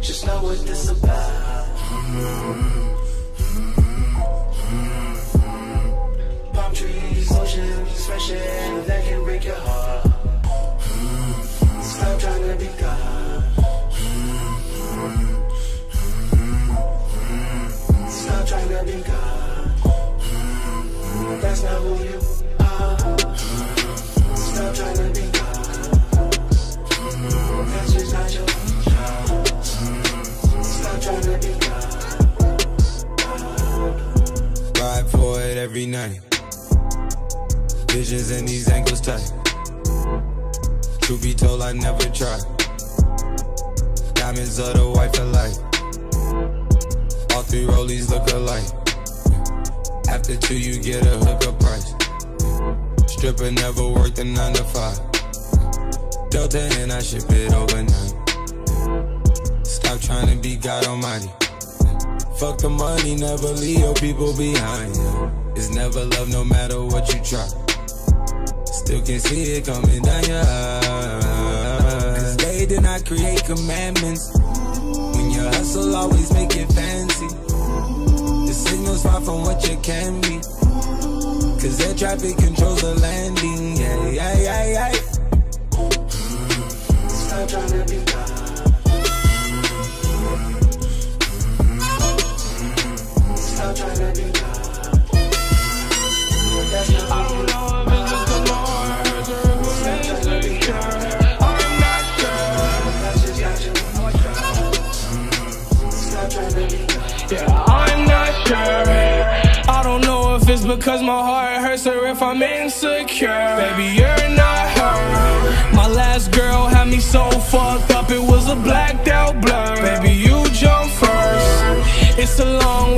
Just know what this about. Palm trees, oceans, fresh air that can break your heart. Stop trying to be God. Stop trying to be God. That's not who you 90. Visions in these angles tight. Truth be told, I never tried. Diamonds of the wife alike. All three rollies look alike. After two, you get a hooker price. Stripper never worked a nine to five. Delta and I ship it overnight. Stop trying to be God Almighty. Fuck the money, never leave your people behind. It's never love, no matter what you try. Still can see it coming down your eyes. They did not create commandments. When you hustle, always make it fancy. The signal's far from what you can be. Cause air traffic controls the landing. Yeah, yeah, yeah, yeah. Stop trying to be I don't know if it's or if I'm not sure. Yeah, I'm not sure. I don't know if it's because my heart hurts or if I'm insecure. Baby, you're not her. My last girl had me so fucked up, it was a blacked out blur. Baby, you jump first. It's a long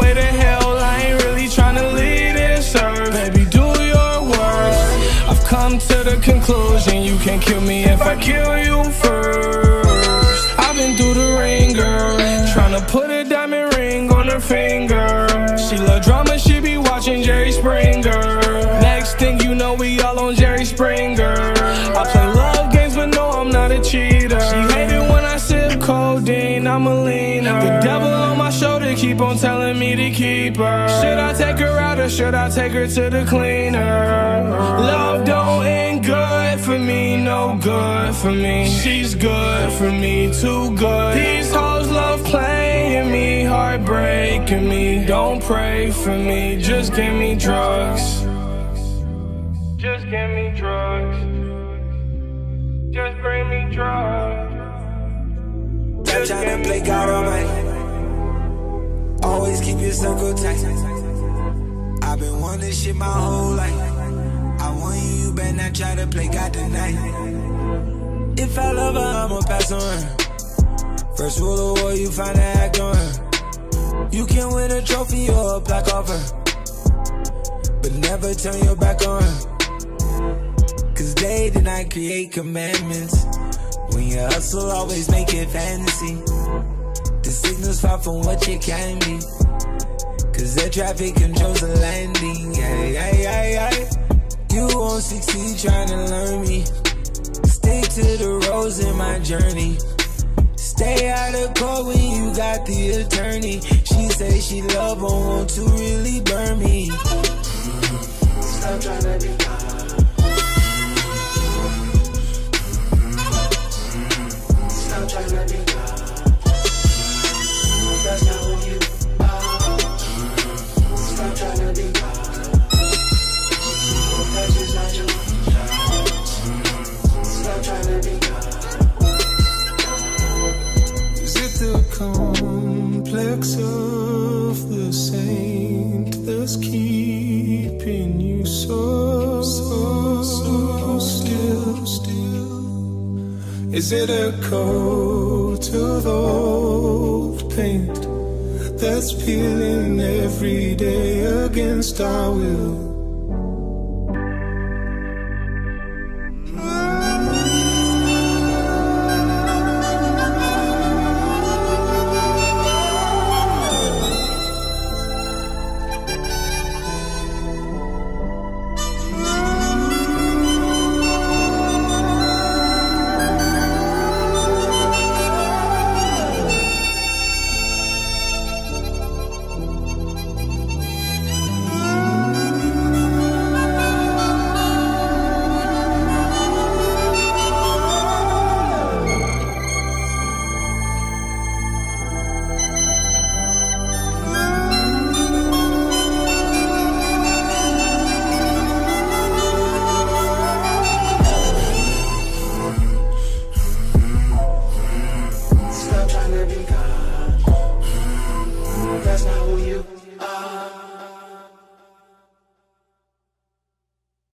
can't kill me if I kill you first. I've been through the ring, girl. Tryna put a diamond ring on her finger. She love drama, she be watching Jerry Springer. Next thing you know, we all on Jerry Springer. I play love games, but no, I'm not a cheater. She hate it when I sip codeine, I'm a leaner. The devil on my shoulder keep on telling me to keep her. Should I take her out or should I take her to the cleaner? For me. She's good for me, too good. These hoes love playing me, heartbreaking me. Don't pray for me, just give me drugs. Just give me drugs. Just bring me drugs. Stop trying to play God Almighty. Always keep your circle tight. I've been wanting this shit my whole life. I want you, you better not try to play God tonight. If I love her, I'ma pass on. First rule of war, you find to act on. You can win a trophy or a plaque off her. But never turn your back on her. Cause they did not create commandments. When you hustle, always make it fantasy. The signal's far from what you can be. Cause air traffic controls the landing. Yeah, yeah, yeah, yeah. You won't succeed trying to learn me. Stick to the roads in my journey. Stay out of court when you got the attorney. She say she love but want to really burn me. Stop trying to be complex of the saint that's keeping you so, so, so still, still? Is it a coat of old paint that's peeling every day against our will?